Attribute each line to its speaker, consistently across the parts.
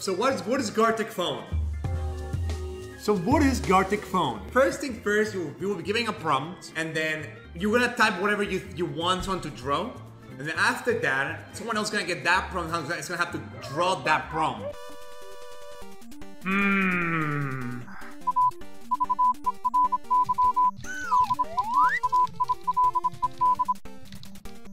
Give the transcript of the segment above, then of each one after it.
Speaker 1: So what is what is Gartic phone? So what is Gartic phone? First thing first, you, you will be giving a prompt, and then you're gonna type whatever you you want someone to draw, and then after that, someone else gonna get that prompt. It's gonna have to draw that prompt. Hmm.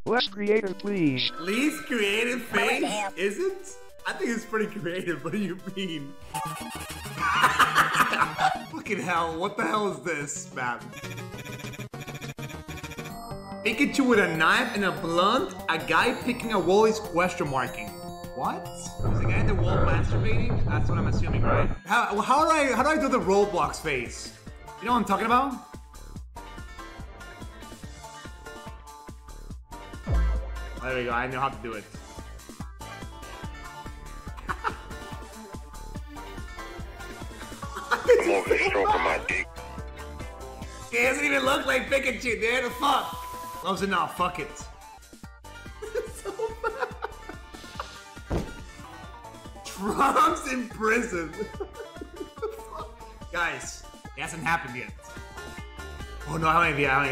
Speaker 2: Less creative, please.
Speaker 1: Least creative face? Is it? I think it's pretty creative. What do you mean? Fucking hell, what the hell is this, man? Pikachu with a knife and a blunt, a guy picking a wall is question marking. What? Is the guy in the wall masturbating? That's what I'm assuming, right? How, how do I how do I do the Roblox face? You know what I'm talking about? There we go, I know how to do it. It doesn't even look like Pikachu, dude. The fuck? Oh, Close enough. Fuck it. so bad. Trump's in prison. Guys, it hasn't happened yet. Oh no, I have an idea. I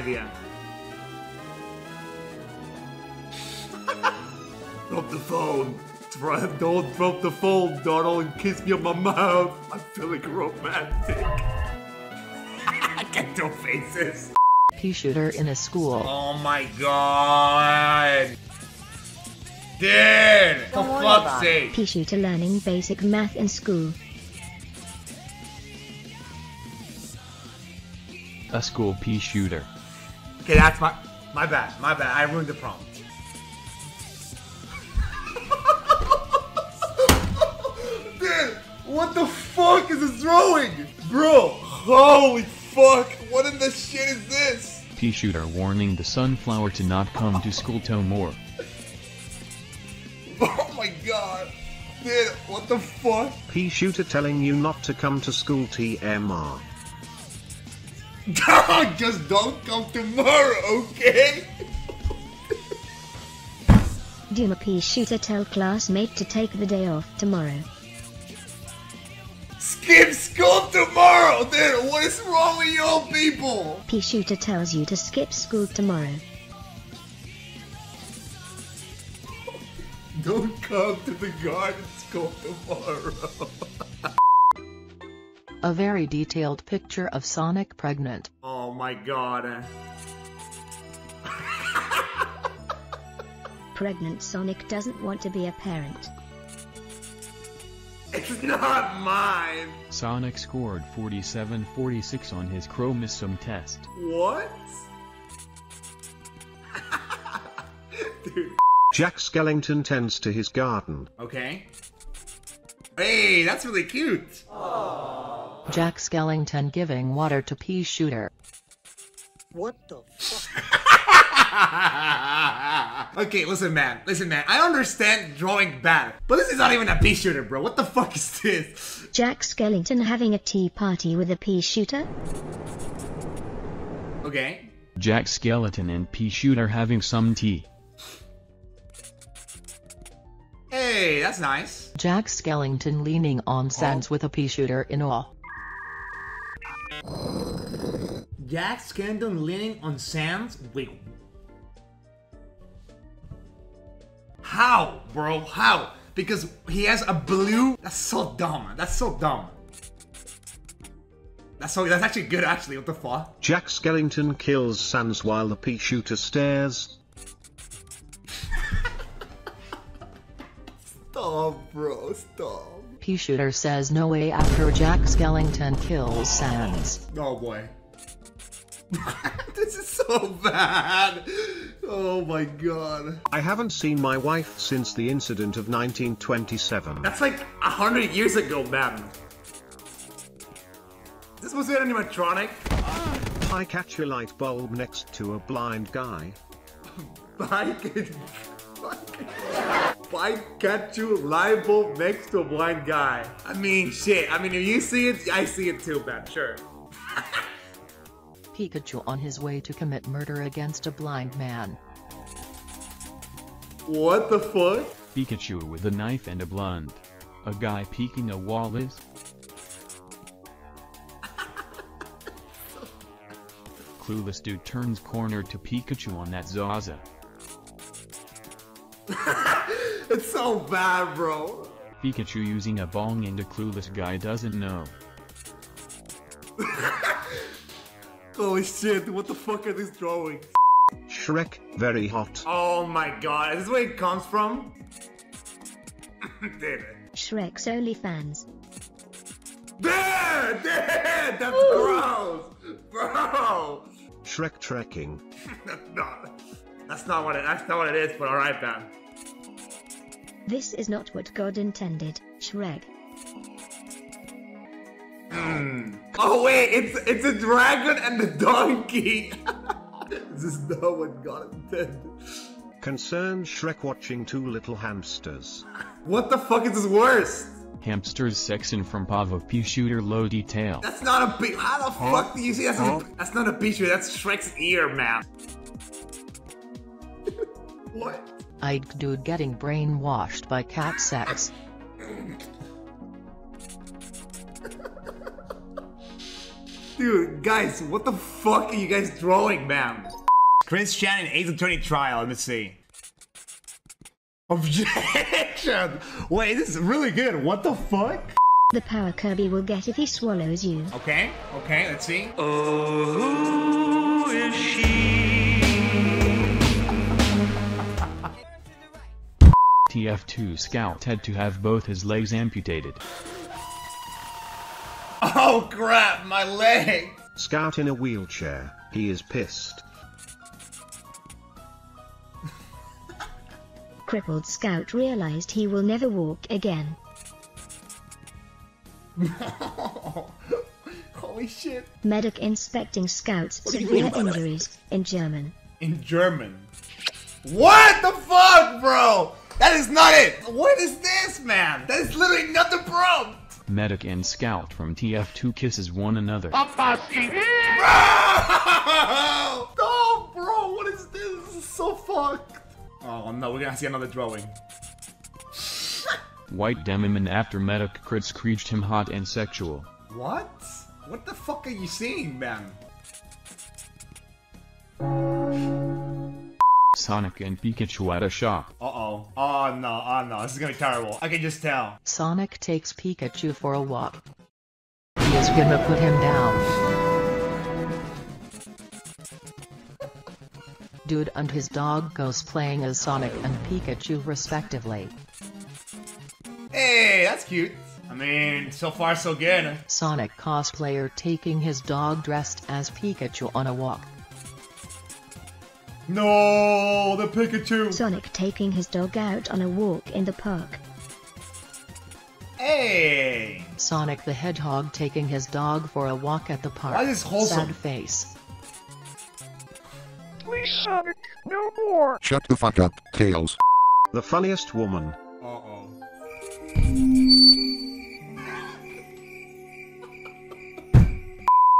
Speaker 1: have drop the phone. Don't drop the phone, Donald, and kiss me on my mouth. I'm feeling romantic. I faces.
Speaker 3: Pea shooter in a school.
Speaker 1: Oh my god. Dude, for fuck's sake.
Speaker 4: Pea shooter learning basic math in school.
Speaker 5: A school pea shooter.
Speaker 1: Okay, that's my my bad. My bad. I ruined the prompt. Dude, what the fuck is this throwing? Bro, holy fuck. What in the shit is this?
Speaker 5: Pea shooter warning the sunflower to not come to school tomorrow.
Speaker 1: Oh my god. Dude, what the fuck?
Speaker 6: Pea shooter telling you not to come to school TMR.
Speaker 1: Just don't come tomorrow, okay?
Speaker 4: Duma pea shooter tell classmate to take the day off tomorrow.
Speaker 1: Tomorrow, dude. What is wrong with you people?
Speaker 4: Pea shooter tells you to skip school tomorrow.
Speaker 1: Don't come to the garden school tomorrow.
Speaker 3: A very detailed picture of Sonic pregnant.
Speaker 1: oh my god.
Speaker 4: Pregnant Sonic doesn't want to be a parent.
Speaker 1: It's not mine.
Speaker 5: Sonic scored 47-46 on his chromosome test.
Speaker 1: What? Dude.
Speaker 6: Jack Skellington tends to his garden.
Speaker 1: Okay. Hey, that's really cute.
Speaker 3: Jack Skellington giving water to pea shooter.
Speaker 1: okay, listen, man. Listen, man. I understand drawing bad, but this is not even a pea shooter, bro. What the fuck is this?
Speaker 4: Jack Skellington having a tea party with a pea shooter?
Speaker 1: Okay.
Speaker 5: Jack Skeleton and pea shooter having some tea.
Speaker 1: Hey, that's nice.
Speaker 3: Jack Skellington leaning on oh. Sans with a pea shooter in awe.
Speaker 1: Jack Skellington leaning on Sans? Wait. How, bro? How? Because he has a blue. That's so dumb. That's so dumb. That's so. That's actually good. Actually, what the fuck?
Speaker 6: Jack Skellington kills Sans while the pea shooter stares.
Speaker 1: Stop, bro. Stop.
Speaker 3: Pea shooter says no way after Jack Skellington kills Sans.
Speaker 1: Oh boy. this is so bad. Oh my god.
Speaker 6: I haven't seen my wife since the incident of 1927.
Speaker 1: That's like a hundred years ago, man. This was an animatronic.
Speaker 6: I catch a light bulb next to a blind guy.
Speaker 1: Bike. Bike catch you bulb next to a blind guy. I mean, shit. I mean, if you see it, I see it too, man. Sure.
Speaker 3: Pikachu on his way to commit murder against a blind man.
Speaker 1: What the fuck?
Speaker 5: Pikachu with a knife and a blunt. A guy peeking a wall is? Clueless dude turns corner to Pikachu on that Zaza.
Speaker 1: It's so bad, bro.
Speaker 5: Pikachu using a bong and a clueless guy doesn't know.
Speaker 1: Holy shit, what the fuck are these drawings?
Speaker 6: Shrek, very hot.
Speaker 1: Oh my god, is this where it comes from? Dude.
Speaker 4: Shrek's OnlyFans.
Speaker 1: Dude, dude, that's gross! Bro!
Speaker 6: Shrek trekking.
Speaker 1: That's not, that's not what it, that's not what it is, but alright man.
Speaker 4: This is not what God intended, Shrek. Hmm.
Speaker 1: Oh wait, it's it's a dragon and a donkey. this is not what God intended.
Speaker 6: Concerned Shrek watching two little hamsters.
Speaker 1: What the fuck is this worse?
Speaker 5: Hamster's section from Pavo Pea Shooter low detail.
Speaker 1: That's not a bee. How the fuck do you see that's, a, that's not a bee shooter, That's Shrek's ear, man. what?
Speaker 3: Ike dude getting brainwashed by cat sex.
Speaker 1: Dude, guys, what the fuck are you guys drawing, man? Chris Shannon, Ace Attorney trial. Let me see. Objection! Wait, this is really good. What the fuck?
Speaker 4: The power Kirby will get if he swallows you.
Speaker 1: Okay, okay, let's see.
Speaker 5: TF2 Scout had to have both his legs amputated.
Speaker 1: Oh crap, my leg!
Speaker 6: Scout in a wheelchair. He is pissed.
Speaker 4: Crippled Scout realized he will never walk again.
Speaker 1: Holy shit.
Speaker 4: Medic inspecting Scout's severe injuries in German.
Speaker 1: In German. What the fuck, bro? That is not it! What is this, man? That is literally not the prompt!
Speaker 5: Medic and Scout from TF2 kisses one another.
Speaker 1: Bro! No, bro, what is this? This is so fucked. Oh no, we're gonna see another drawing.
Speaker 5: White Demon after Medic crit screeched him hot and sexual.
Speaker 1: What? What the fuck are you seeing, man?
Speaker 5: Sonic and Pikachu at a shop.
Speaker 1: Uh oh. Oh no, oh no, this is gonna be terrible. I can just tell.
Speaker 3: Sonic takes Pikachu for a walk. He is gonna put him down. Dude and his dog goes playing as Sonic and Pikachu respectively.
Speaker 1: Hey, that's cute. I mean, so far so good.
Speaker 3: Sonic cosplayer taking his dog dressed as Pikachu on a walk.
Speaker 1: No, the Pikachu.
Speaker 4: Sonic taking his dog out on a walk in the park.
Speaker 1: Hey.
Speaker 3: Sonic the Hedgehog taking his dog for a walk at the park.
Speaker 1: Why is this wholesome?
Speaker 3: Sad face.
Speaker 2: Please, Sonic, no more.
Speaker 7: Shut the fuck up, Tails.
Speaker 6: The funniest woman.
Speaker 1: Uh oh.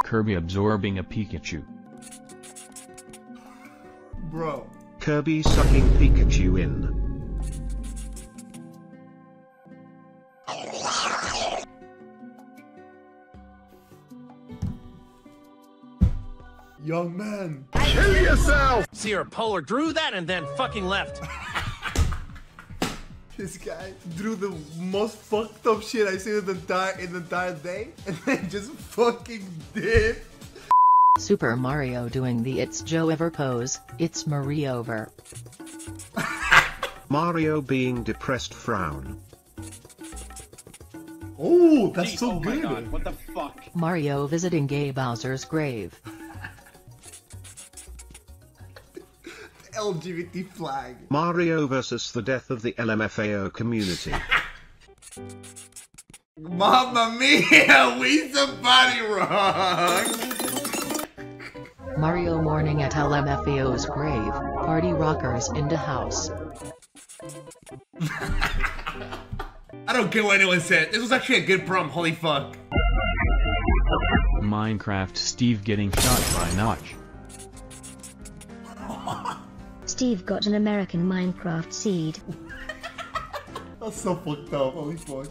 Speaker 5: Kirby absorbing a Pikachu.
Speaker 1: Bro.
Speaker 6: Kirby sucking Pikachu in.
Speaker 1: Young man. Kill yourself!
Speaker 8: Sierra Polar drew that and then fucking left.
Speaker 1: This guy drew the most fucked up shit I seen in the entire in the entire day, and then just fucking did.
Speaker 3: Super Mario doing the It's Joe Ever pose, it's Mario over.
Speaker 6: Mario being depressed frown.
Speaker 1: Oh, that's so good.
Speaker 8: what the fuck?
Speaker 3: Mario visiting Gay Bowser's grave.
Speaker 1: LGBT flag.
Speaker 6: Mario versus the death of the LMFAO community.
Speaker 1: Mamma mia, we somebody wrong.
Speaker 3: Mario mourning at LMFAO's grave, party rockers into house.
Speaker 1: I don't care what anyone said. This was actually a good prom. Holy fuck.
Speaker 5: Minecraft Steve getting shot by Notch.
Speaker 4: Steve got an American Minecraft seed.
Speaker 1: That's so fucked up. Holy fuck.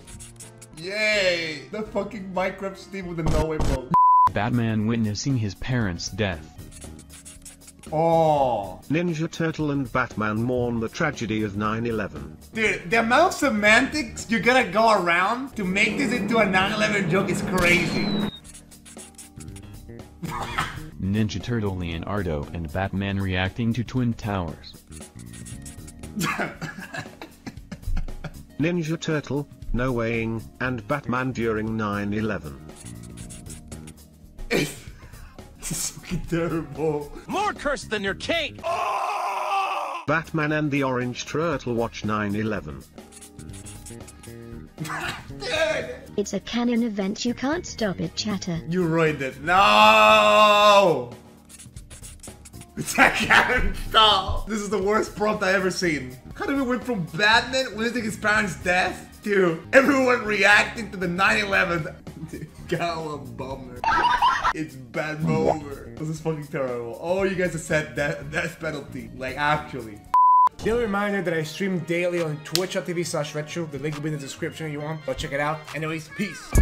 Speaker 1: Yay! The fucking Minecraft Steve with the no way mode.
Speaker 5: Batman witnessing his parents' death.
Speaker 1: Oh.
Speaker 6: Ninja Turtle and Batman mourn the tragedy of 9-11.
Speaker 1: Dude, the amount of semantics you gotta go around to make this into a 9-11 joke is crazy.
Speaker 5: Ninja Turtle Leonardo and Batman reacting to Twin Towers.
Speaker 6: Ninja Turtle, No Weighing, and Batman during 9-11.
Speaker 1: Fucking terrible.
Speaker 8: More cursed than your cake! Ah!
Speaker 6: Batman and the Orange Turtle watch 9-11.
Speaker 4: It's a canon event, you can't stop it, chatter.
Speaker 1: You ruined it. No! It's a cannon stop. This is the worst prompt I ever seen. How did we went from Batman witnessing his parents' death to everyone reacting to the 9/11? Gala bummer. It's bad over. This is fucking terrible. Oh, you guys have said that death penalty. Like actually. Daily reminder that I stream daily on twitch.tv slash redshell. The link will be in the description if you want. Go check it out. Anyways, peace.